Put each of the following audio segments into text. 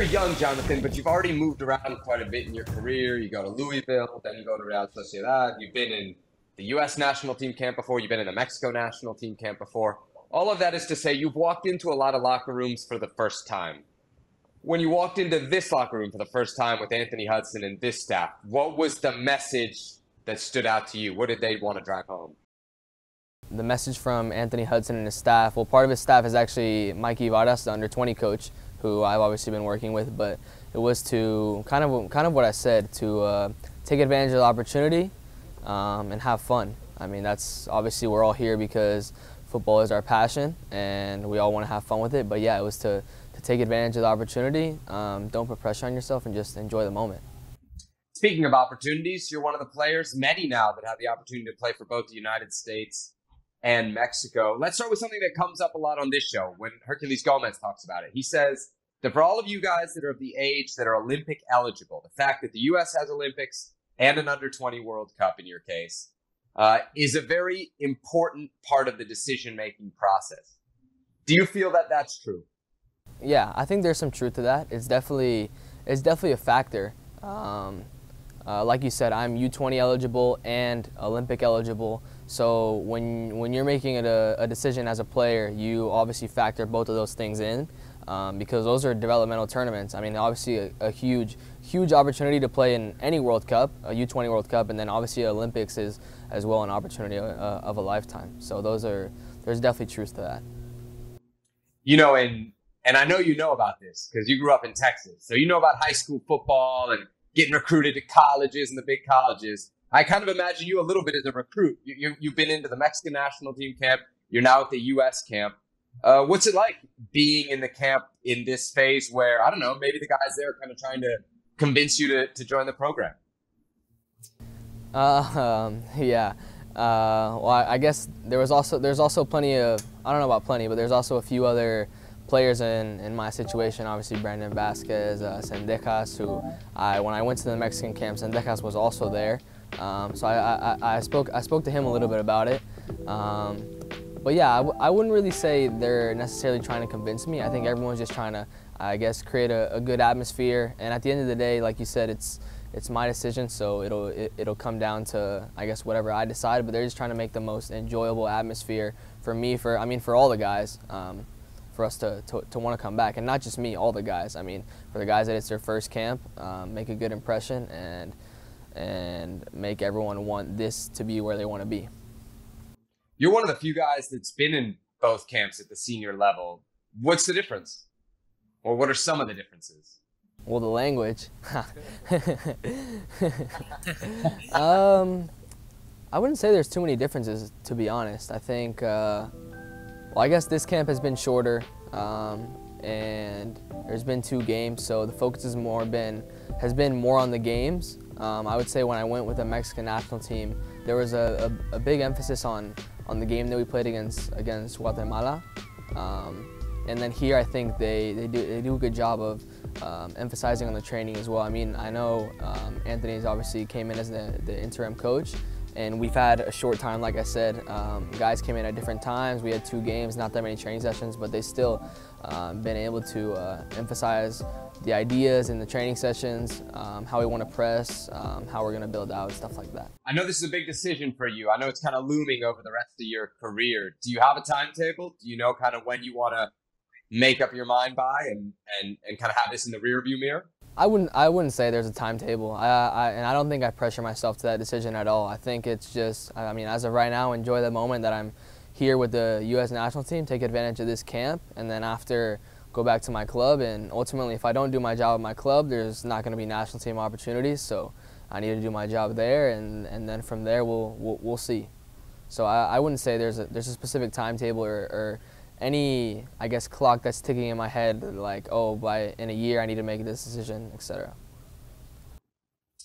very young, Jonathan, but you've already moved around quite a bit in your career. You go to Louisville, then you go to Real Sociedad. You've been in the U.S. national team camp before. You've been in the Mexico national team camp before. All of that is to say, you've walked into a lot of locker rooms for the first time. When you walked into this locker room for the first time with Anthony Hudson and this staff, what was the message that stood out to you? What did they want to drive home? The message from Anthony Hudson and his staff, well, part of his staff is actually Mikey Varas, the under 20 coach, who I've obviously been working with, but it was to kind of kind of what I said to uh, take advantage of the opportunity um, and have fun. I mean, that's obviously we're all here because football is our passion and we all want to have fun with it. But yeah, it was to, to take advantage of the opportunity. Um, don't put pressure on yourself and just enjoy the moment. Speaking of opportunities, you're one of the players, many now, that have the opportunity to play for both the United States and Mexico. Let's start with something that comes up a lot on this show when Herculez Gomez talks about it. He says that for all of you guys that are of the age that are Olympic eligible, the fact that the U.S. has Olympics and an under 20 World Cup in your case uh, is a very important part of the decision making process. Do you feel that that's true? Yeah, I think there's some truth to that. It's definitely it's definitely a factor. Um, uh, like you said, I'm U20 eligible and Olympic eligible. So when when you're making a, a decision as a player, you obviously factor both of those things in um, because those are developmental tournaments. I mean, obviously a, a, huge huge opportunity to play in any World Cup, a U20 World Cup, and then obviously Olympics is as well an opportunity uh, of a lifetime. So those are there's definitely truth to that. You know, and and I know you know about this because you grew up in Texas, so you know about high school football and getting recruited to colleges and the big colleges. I kind of imagine you a little bit as a recruit. You, you, have been into the Mexican national team camp. You're now at the U.S. camp. Uh, what's it like being in the camp in this phase where, I don't know, maybe the guys there are kind of trying to convince you to, to join the program? Uh, um, yeah. Uh, well, I guess there was also there's also plenty of I don't know about plenty, but there's also a few other players in, in my situation. Obviously, Brandon Vazquez, uh, Zendejas, who I when I went to the Mexican camp, Zendejas was also there. Um, so I, I, I, spoke I spoke to him a little bit about it. Um, but yeah, I w- I wouldn't really say they're necessarily trying to convince me. I think everyone's just trying to, I guess, create a, a good atmosphere. And at the end of the day, like you said, it's it's my decision, so it'll it, will it will come down to I guess whatever I decide. But they're just trying to make the most enjoyable atmosphere for me, for I mean for all the guys, um, for us to, to, to want to come back, and not just me, all the guys. I mean for the guys that it's their first camp, um, make a good impression and and make everyone want this to be where they want to be. You're one of the few guys that's been in both camps at the senior level. What's the difference? Or what are some of the differences? Well, the language. um, I wouldn't say there's too many differences, to be honest. I think, uh, well, I guess this camp has been shorter, um, and there's been two games, so the focus has more been has been more on the games um, I would say when I went with the Mexican national team, there was a, a, a, big emphasis on, on the game that we played against, against Guatemala. Um, and then here, I think they, they, do, they do a good job of um, emphasizing on the training as well. I mean, I know um, Anthony's obviously came in as the, the interim coach, and we've had a short time, like I said. Um, guys came in at different times. We had two games, not that many training sessions, but they still um, been able to uh, emphasize the ideas in the training sessions, um, how we want to press, um, how we're going to build out, stuff like that. I know this is a big decision for you. I know it's kind of looming over the rest of your career. Do you have a timetable? Do you know kind of when you want to make up your mind by and, and, and kind of have this in the rearview mirror? I wouldn't. I wouldn't say there's a timetable. I, I, and I don't think I pressure myself to that decision at all. I think it's just. I mean, as of right now, enjoy the moment that I'm here with the U.S. national team. Take advantage of this camp, and then after go back to my club. And ultimately, if I don't do my job at my club, there's not going to be national team opportunities. So I need to do my job there, and, and then from there we'll we'll, we'll see. So I, I wouldn't say there's a there's a specific timetable or, or any I guess clock that's ticking in my head like oh by in a year I need to make this decision, etc.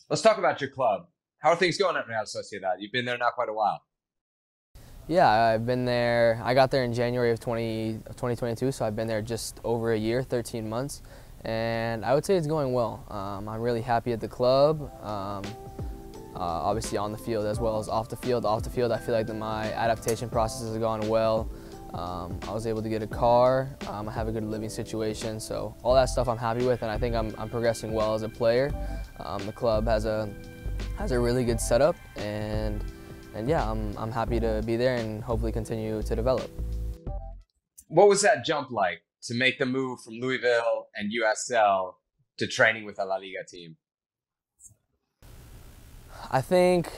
Let's talk about your club. How are things going at Real Sociedad? You've been there now quite a while. Yeah, I've been there. I got there in January of 20, 2022, so I've been there just over a year, 13 months, and I would say it's going well. Um, I'm really happy at the club. Um, uh, obviously on the field as well as off the field. Off the field, I feel like the, my adaptation process has gone well. Um, I was able to get a car. Um, I have a good living situation, so all that stuff I'm happy with, and I think I'm, I'm progressing well as a player. Um, the club has a has a really good setup, and and yeah, I'm I'm happy to be there and hopefully continue to develop. What was that jump like to make the move from Louisville and USL to training with a La Liga team? I think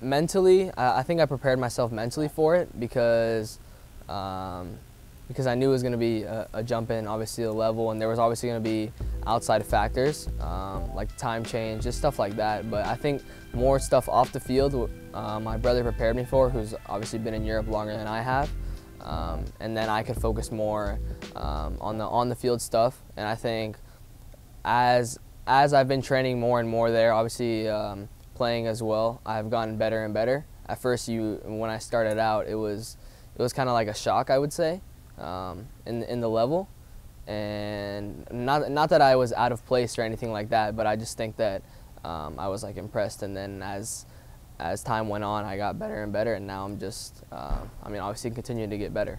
mentally, I, I think I prepared myself mentally for it because um, because I knew it was going to be a, a, jump in, obviously, the level, and there was obviously going to be outside factors um, like time change, just stuff like that. But I think more stuff off the field, uh, my brother prepared me for, who's obviously been in Europe longer than I have. Um, and then I could focus more um, on the on the field stuff. And I think as as I've been training more and more there, obviously um, playing as well, I've gotten better and better. At first, you when I started out, it was it was kind of like a shock, I would say, um, in in the level, and not not that I was out of place or anything like that, but I just think that um, I was like impressed. And then as as time went on, I got better and better, and now I'm just, uh, I mean, obviously continuing to get better.